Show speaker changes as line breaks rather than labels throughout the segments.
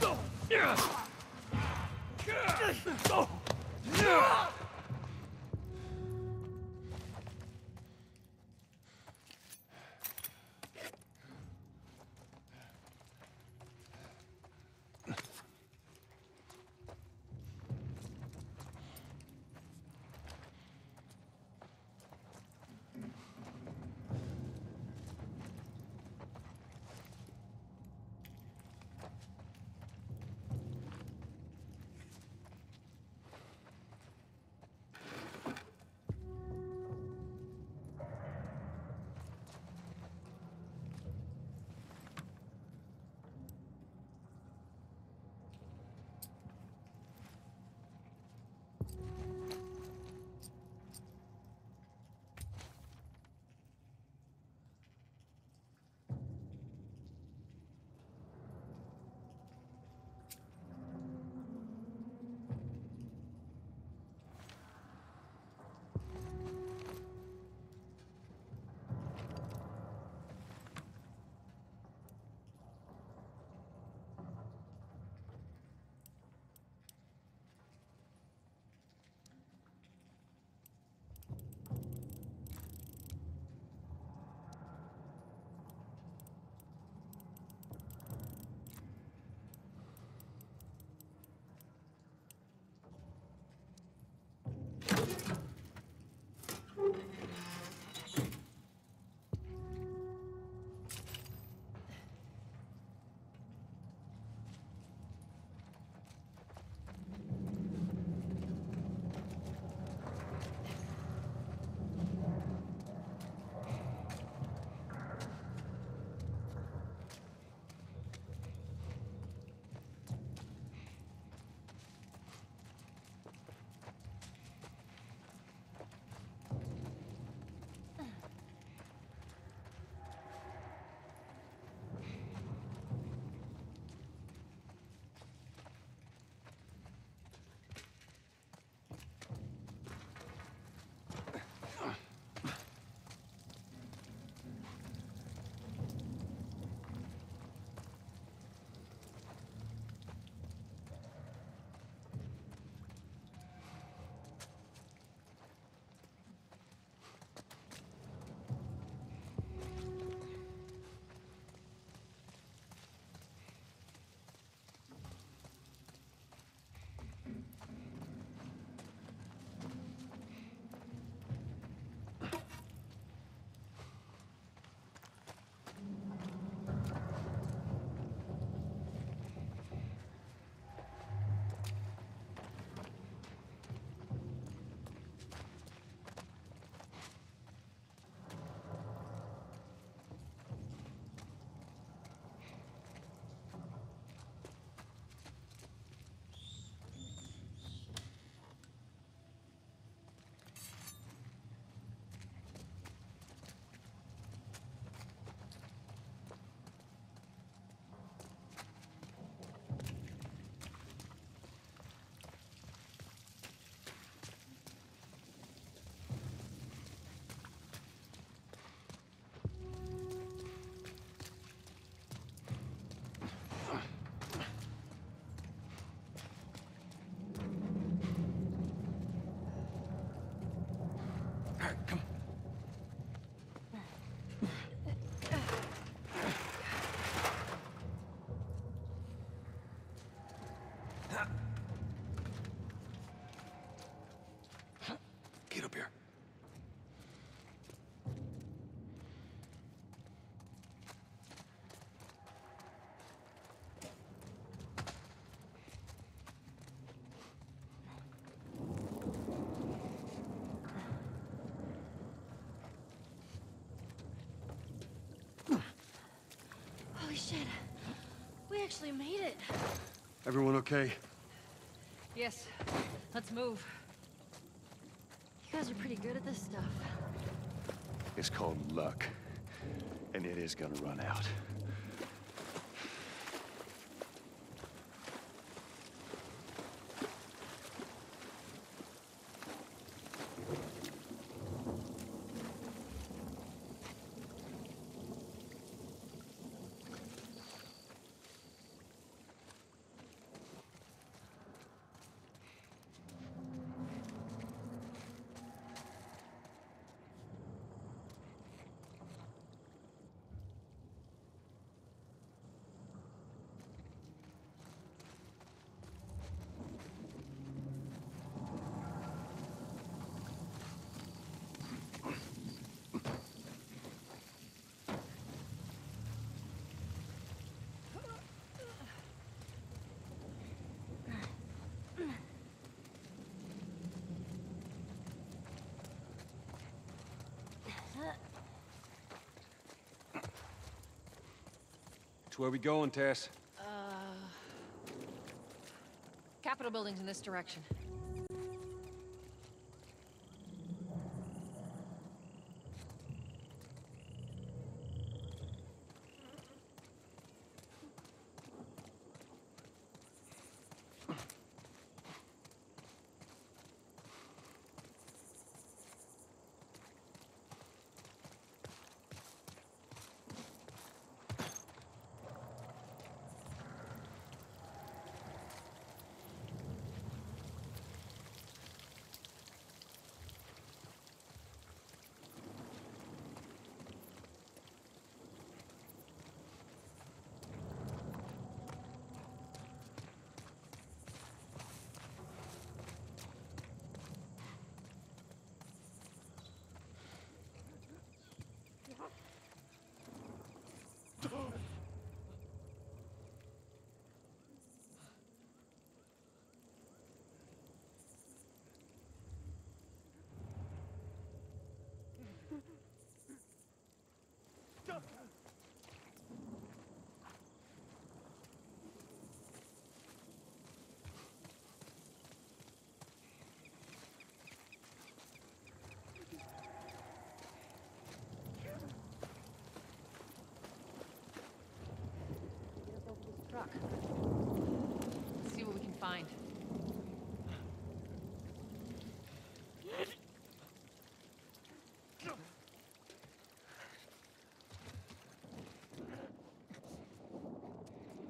走驾驾
驾 Get We actually made it.
Everyone okay?
Yes. Let's move.
You guys are pretty good at this stuff.
It's called luck. And it is gonna run out.
Which way we going, Tess?
Uh, Capitol building's in this direction.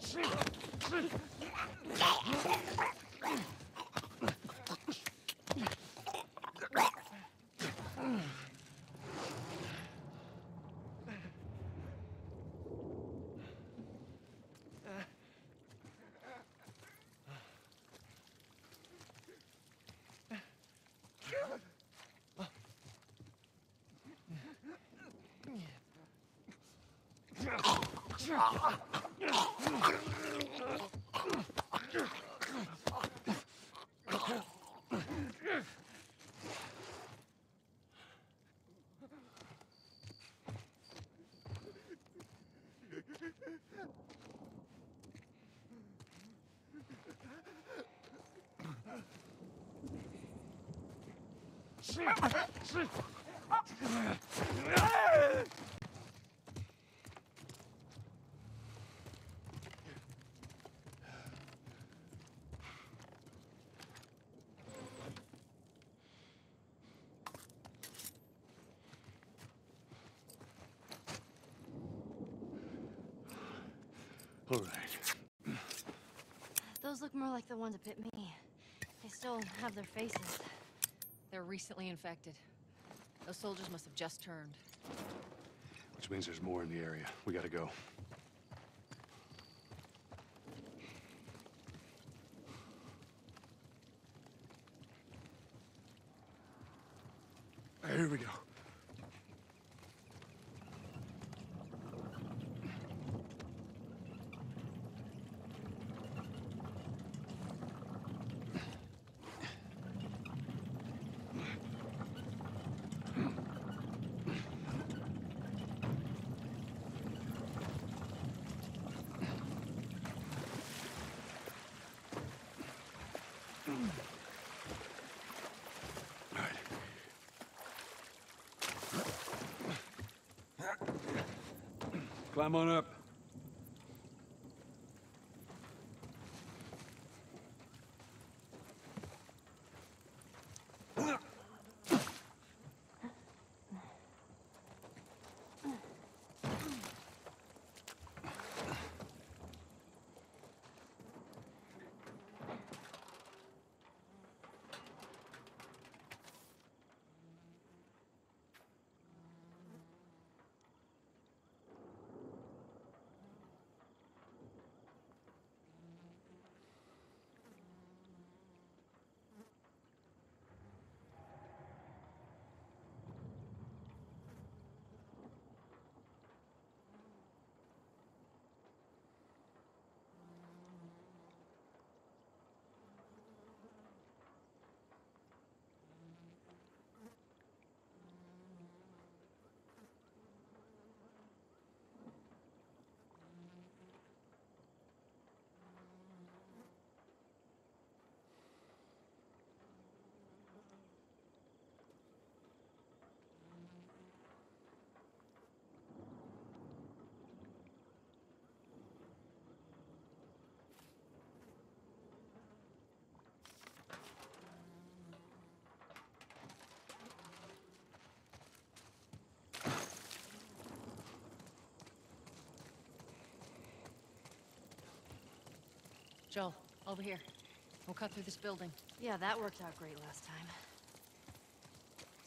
啊！Shit! Shit!
All right.
Those look more like the ones that bit me. They still have their faces.
They're recently infected. Those soldiers must have just turned.
Which means there's more in the area. We gotta go.
Climb on up.
Joel, over here. We'll cut through this building.
Yeah, that worked out great last time.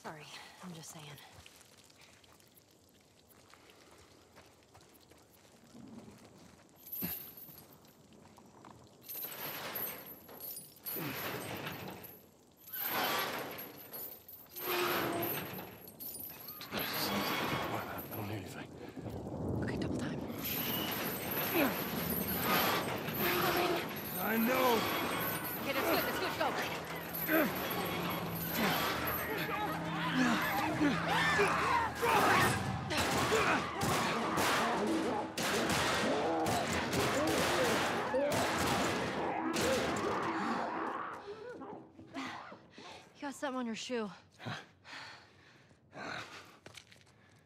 Sorry, I'm just saying.
I don't hear anything.
Okay, double time.
I know!
Okay, that's good, that's good, go.
You got something on your shoe.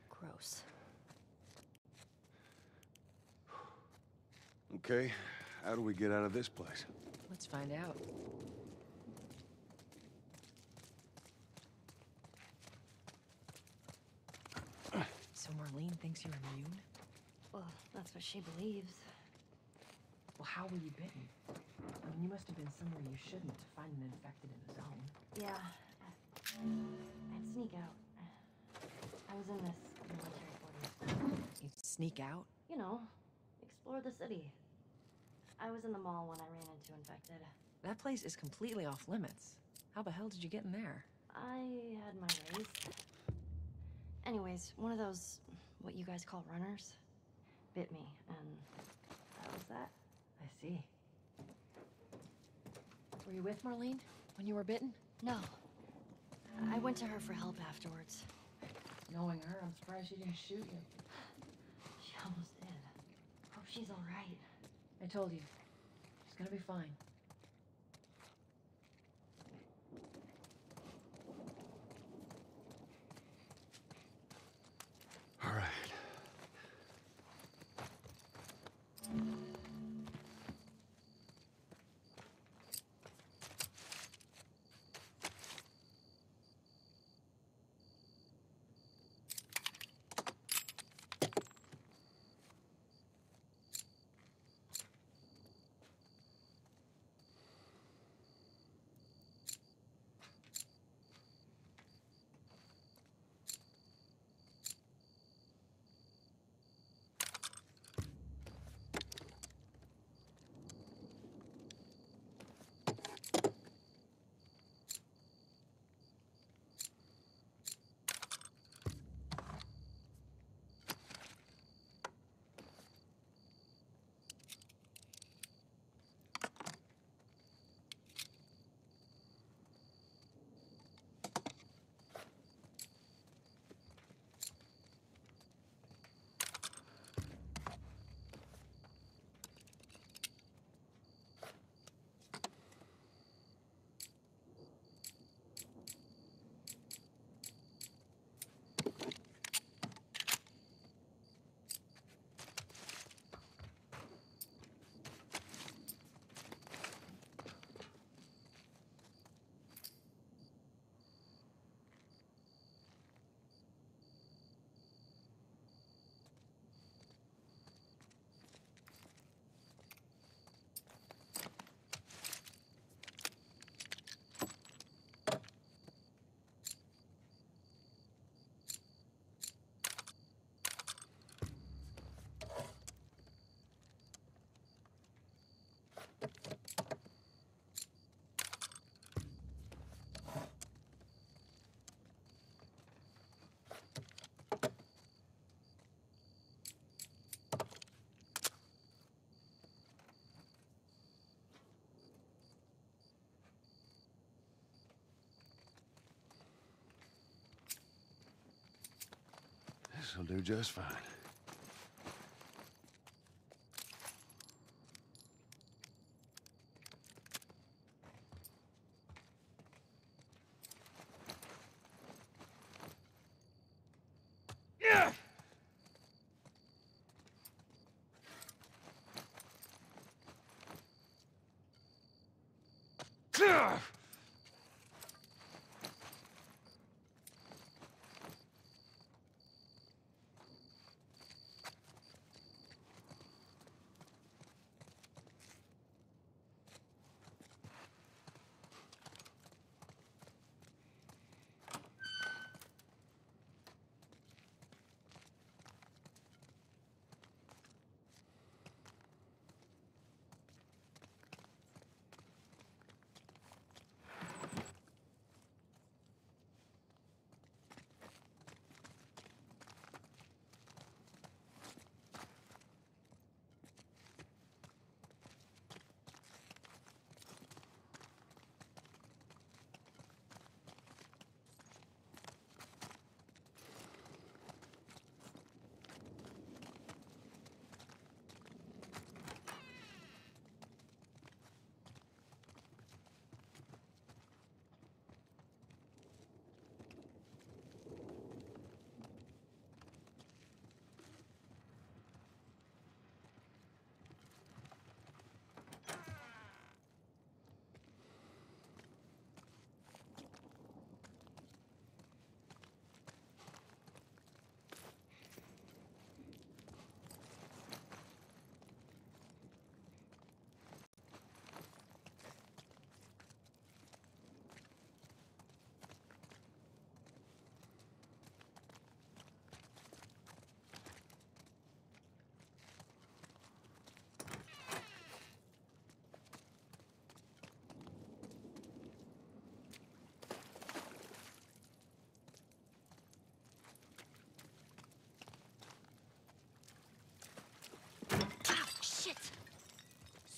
Gross.
Okay, how do we get out of this place?
Let's find out. So Marlene thinks you're immune?
Well, that's what she believes.
Well, how were you bitten? I mean, you must have been somewhere you shouldn't to find an infected in the zone.
Yeah. I'd sneak out. I was in this military quarters.
You'd sneak out?
You know, explore the city. I was in the mall when I ran into infected.
That place is completely off limits. How the hell did you get in there?
I had my ways. Anyways, one of those, what you guys call runners, bit me, and that was that.
I see. Were you with Marlene when you were bitten?
No. I went to her for help afterwards.
Knowing her, I'm surprised she didn't shoot you.
She almost did. Hope she's alright.
I told you. She's gonna be fine.
This'll do just fine.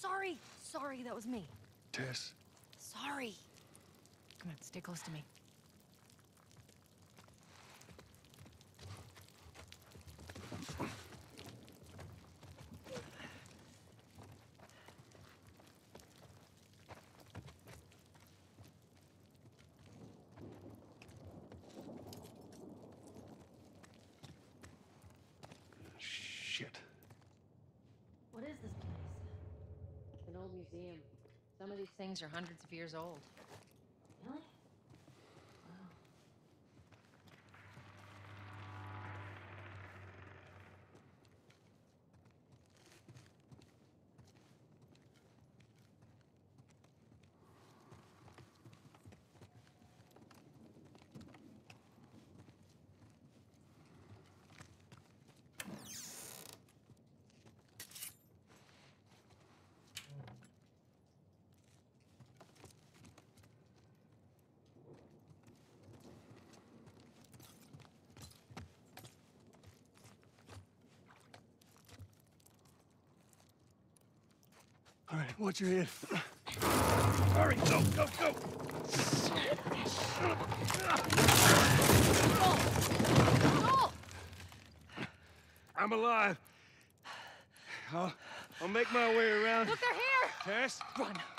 Sorry. Sorry, that was me.
Tess,
Sorry.
Come on, stay close to me.
shit.
What is this place?
An old museum. These are hundreds of years old.
Watch your head. Hurry, go, go, go! I'm alive. I'll, I'll make my way around.
Look, they're here!
Tess?
Run! Run!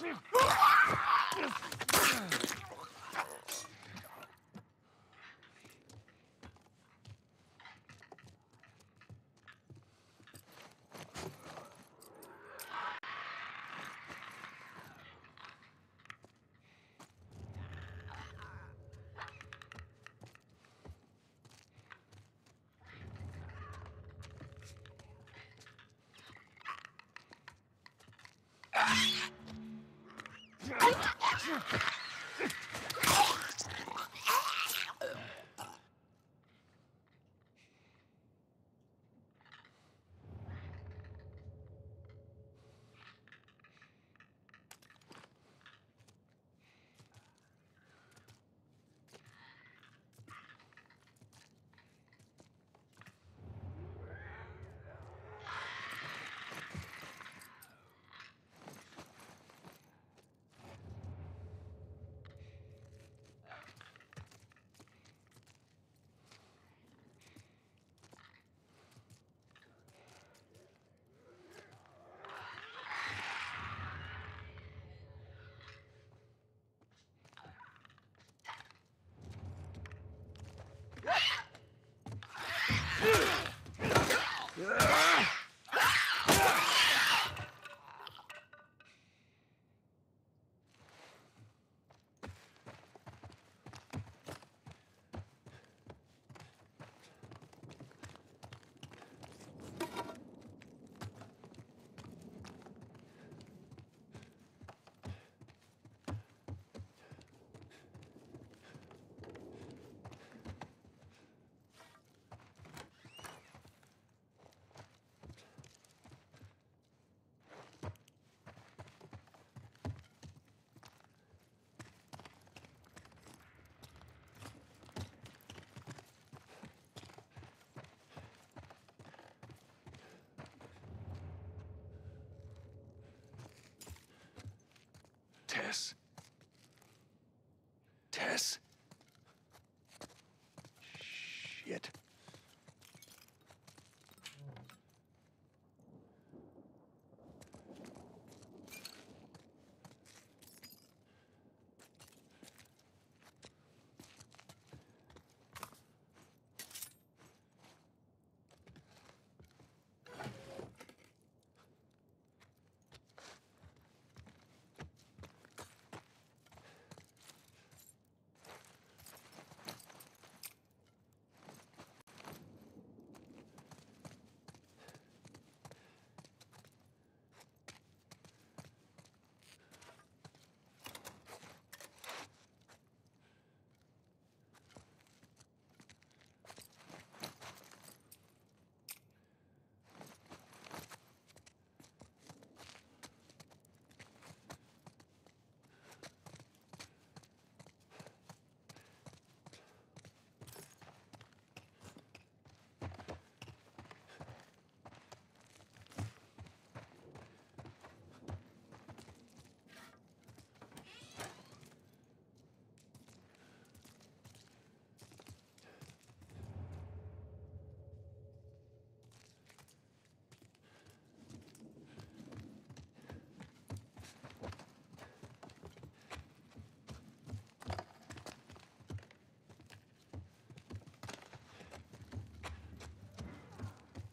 Tess? Yeah. Tess? Tess?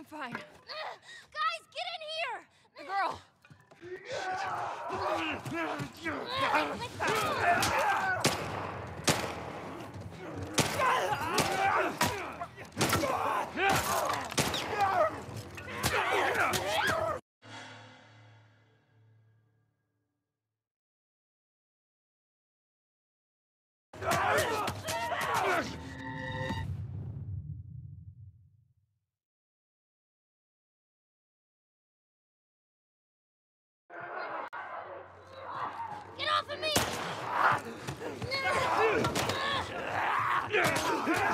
I'm fine. Guys, get in here! The girl! Get off of me!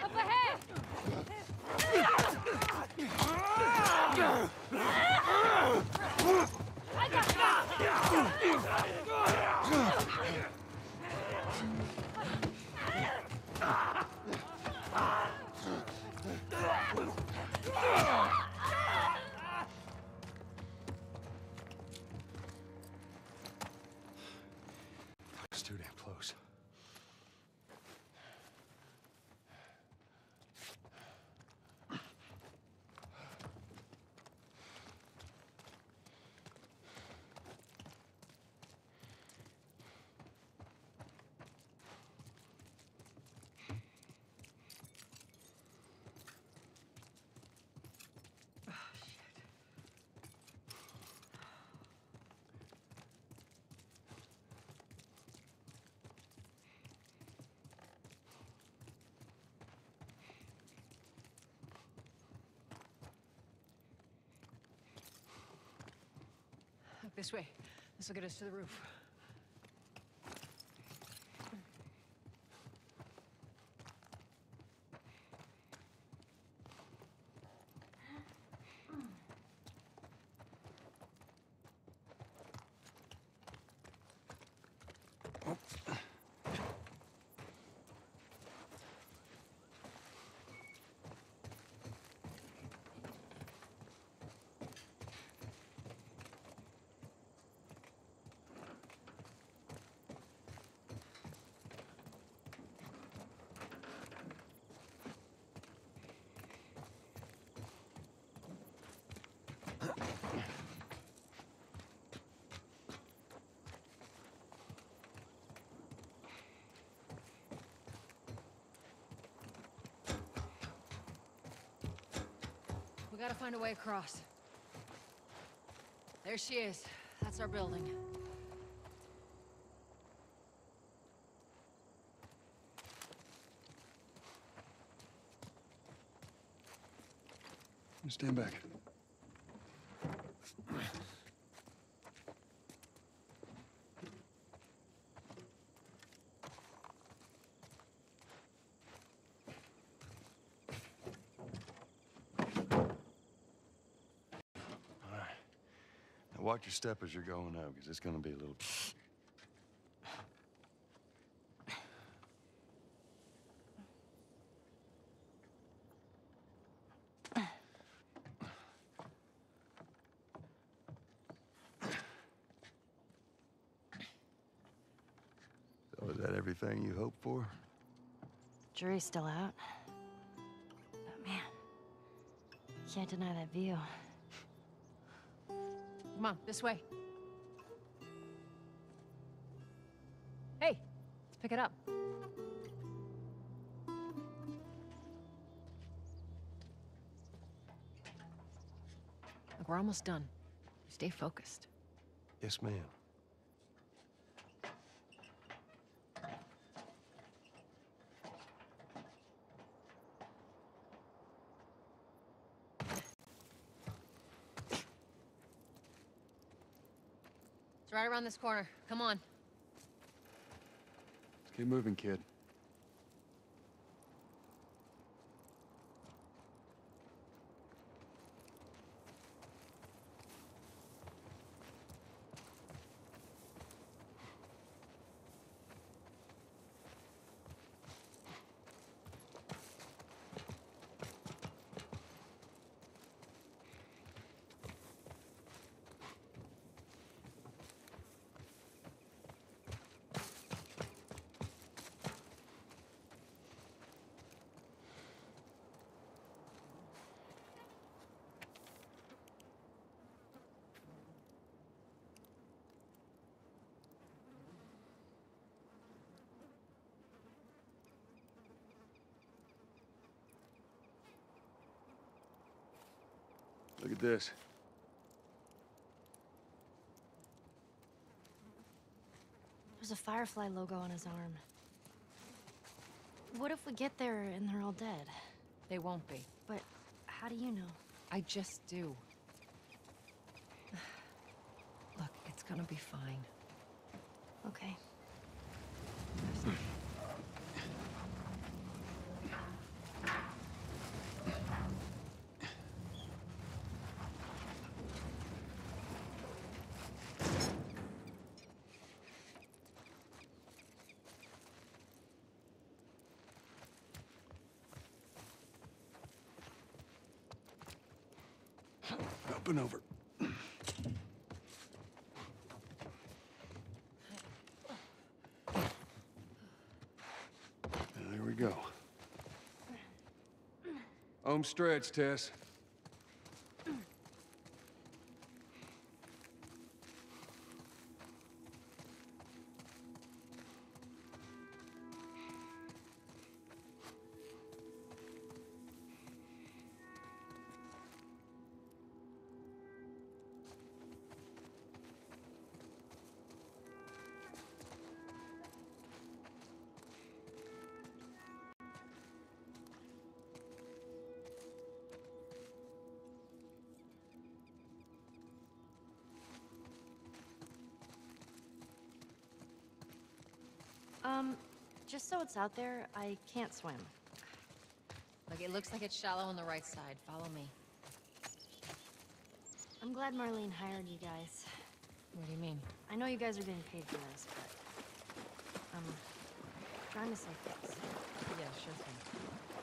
Up ahead! I got you!
It's too damn close.
Look this way. This will get us to the roof. Oh. We gotta find a way across. There she is. That's our building.
Stand back.
Watch your step as you're going up, because it's gonna be a little. So is that everything you hoped for?
Jury's still out. But man, can't deny that view.
Come on, this way. Hey, let's pick it up. Look, we're almost done. Stay focused.
Yes, ma'am.
Around this corner. Come on.
Let's keep moving, kid. This.
There's a Firefly logo on his arm. What if we get there and they're all dead?
They won't be.
But how do you know?
I just do. Look, it's gonna be fine.
Okay.
Hmm. And over. There we go. Home stretch, Tess.
Out there, I can't swim.
Look, it looks like it's shallow on the right side. Follow me.
I'm glad Marlene hired you guys.
What do you mean?
I know you guys are getting paid for this, but I'm trying to save face.
Yeah, sure thing.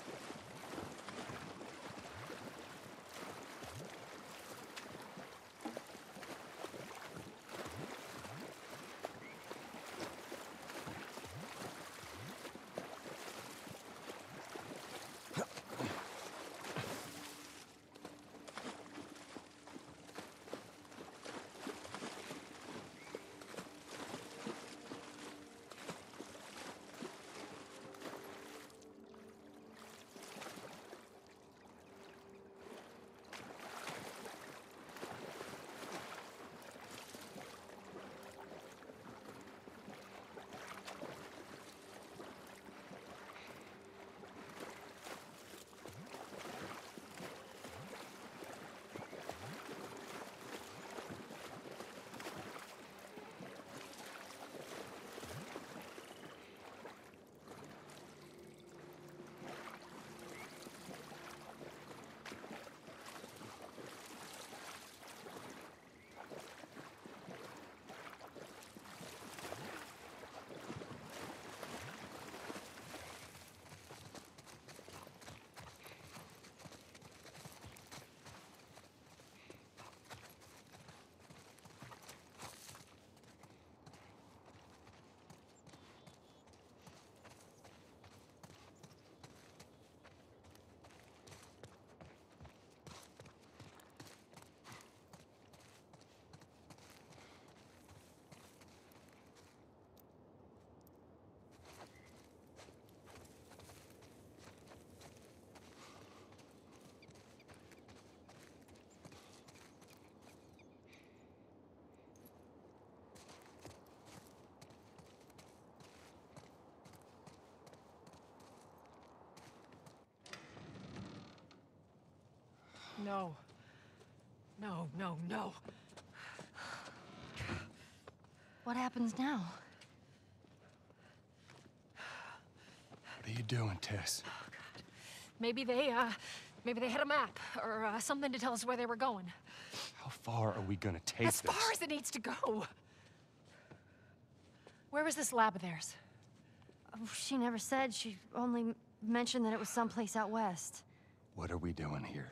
No. No, no, no.
What happens now?
What are you doing, Tess?
Maybe they, uh, maybe they had a map or uh, something to tell us where they were going.
How far are we gonna take
As
this?
As far as it needs to go. Where was this lab of theirs?
Oh, She never said. She only mentioned that it was someplace out west.
What are we doing here?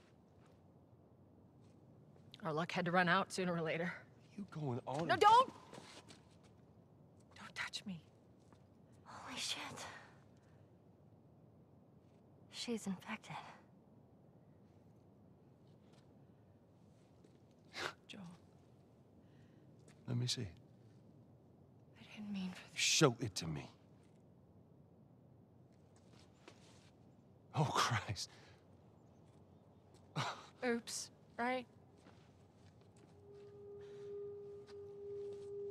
Our luck had to run out sooner or later.
You going on?
No, don't! Don't touch me.
Holy shit. She's infected.
Joel,
Let me see.
I didn't mean for this.
Show it to me. Oh, Christ.
Oops, right?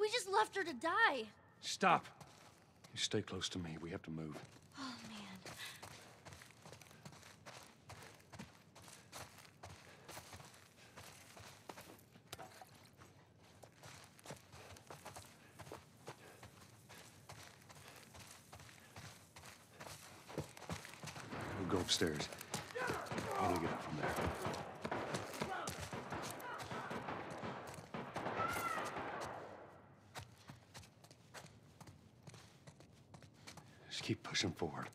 We just left her to die.
Stop. You stay close to me. We have to move.
Oh man.
We'll go upstairs. How do we get up from there? Just forward.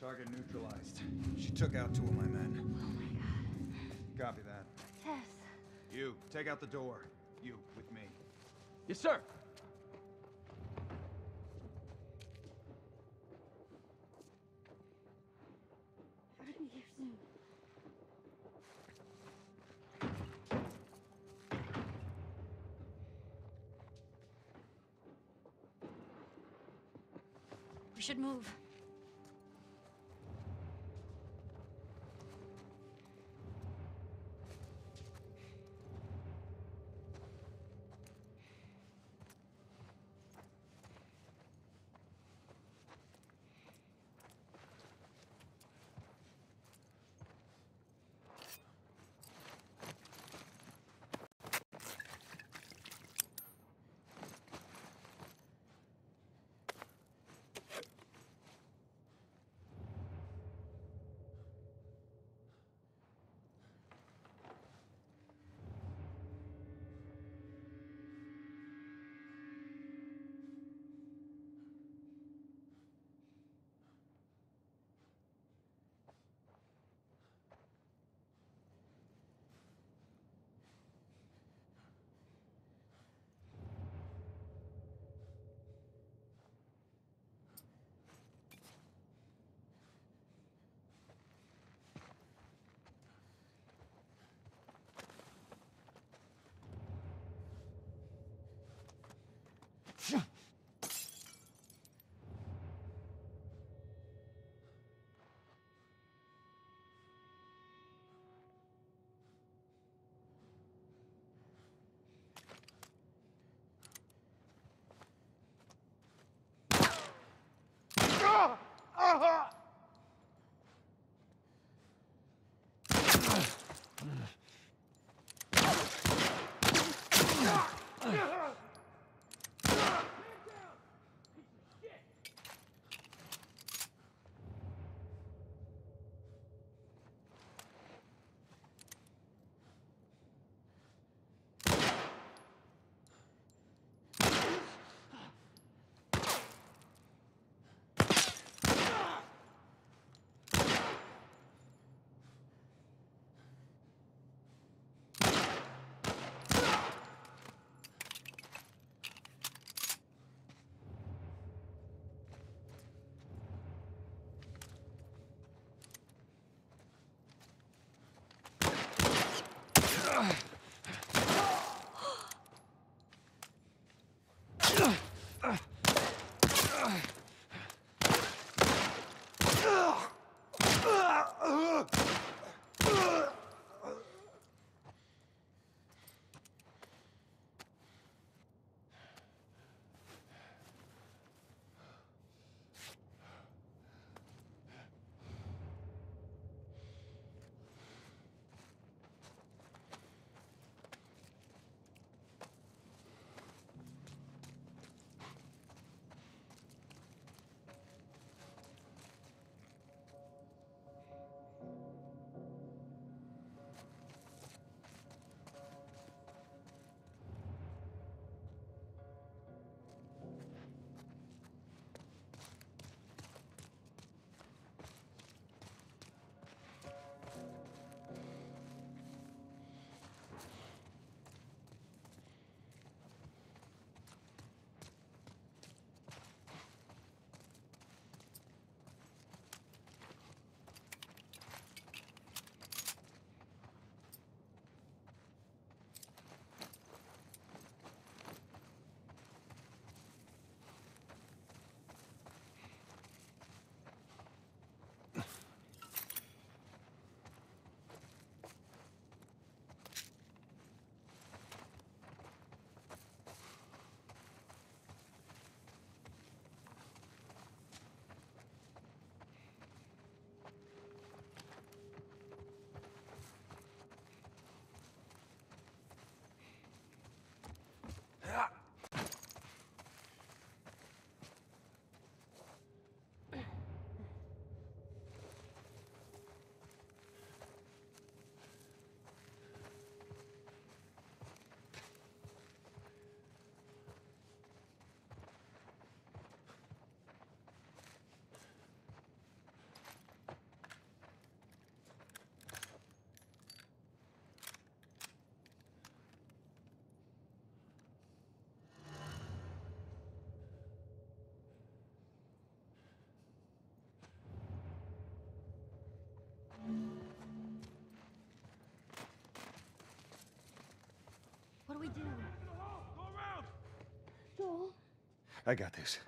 Target neutralized. She took out two of my men. Oh my god. Copy that.
Tess.
You, take out the door. You, with me.
Yes, sir.
What do we do? Joel?
I got this.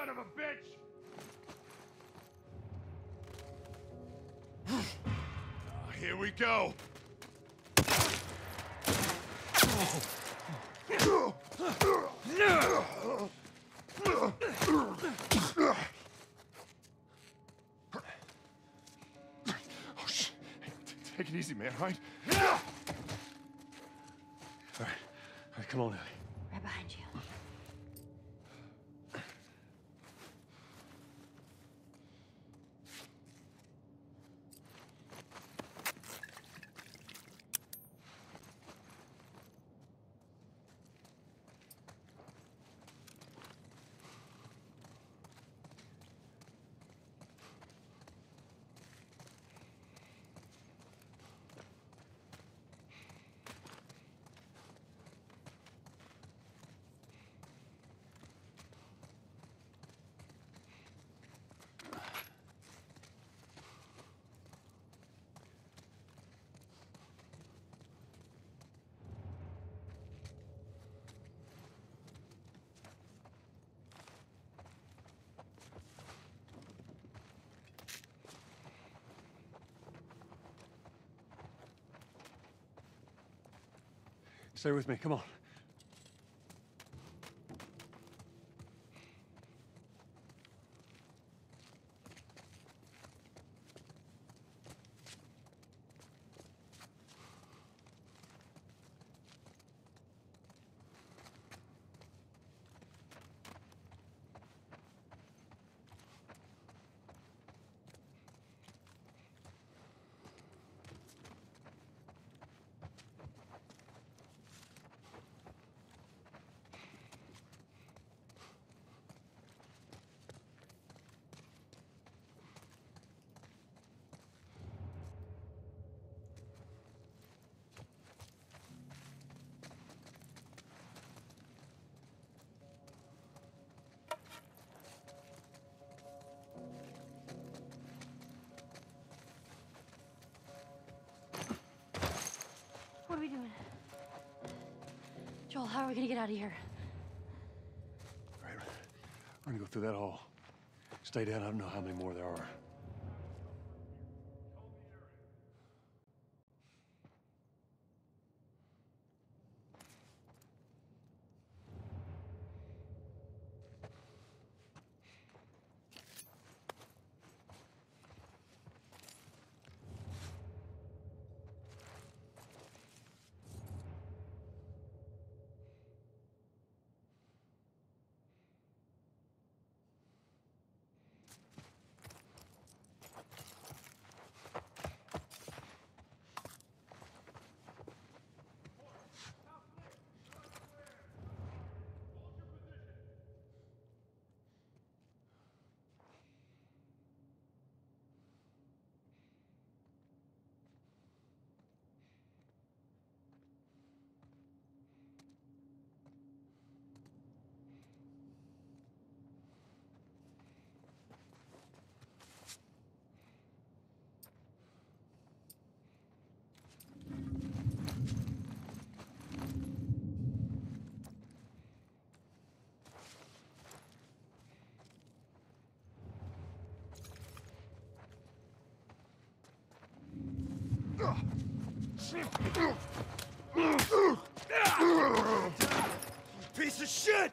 Son of a bitch! Ah, here we go. Oh, shit. Take it easy, man, right? All right. All right, come on, Ellie.
Stay with me, come on.
How are we gonna get out of here?
All right, we're gonna go through that hall. Stay down, I don't know how many more there are.
Piece of shit!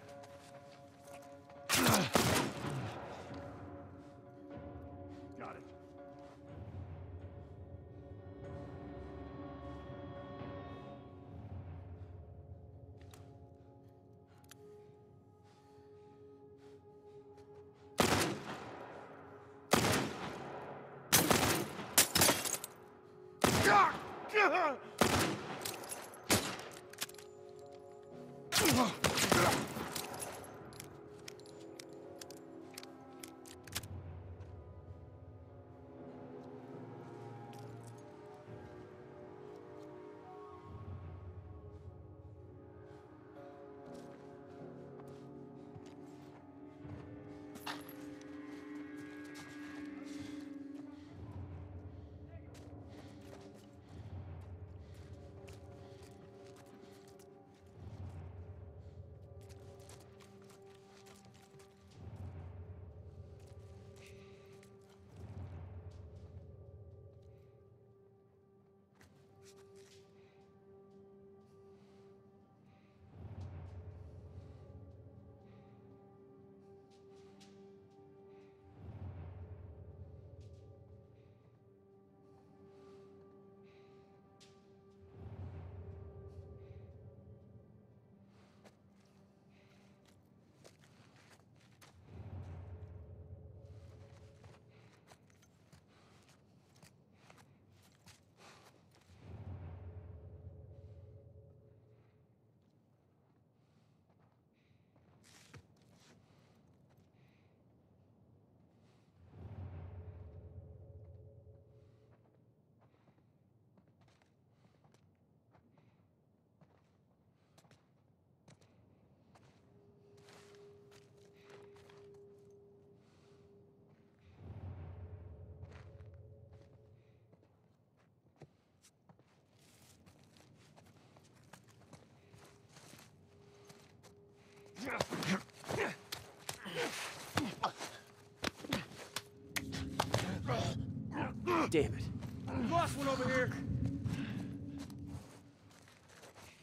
Damn it.
Lost one over here.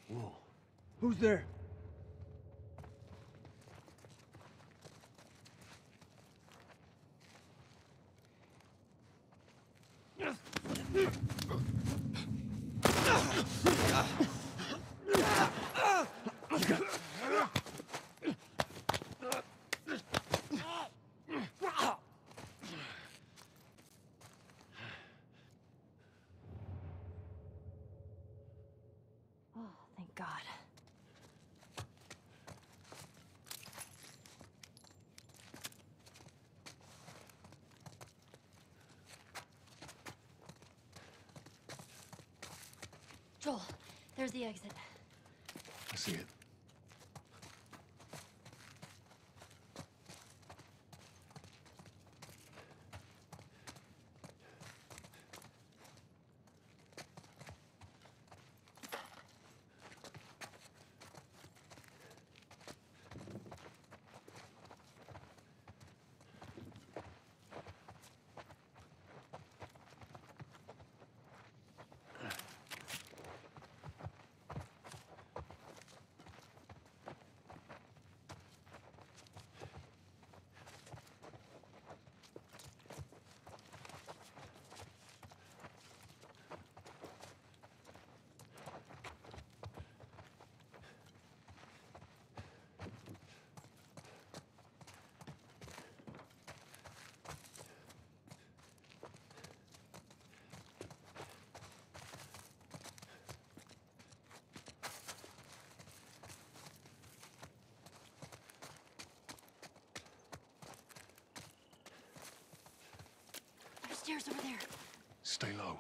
Whoa.
Who's there?
Oh, thank God. Joel, there's the exit.
I see it.
Over there.
Stay low.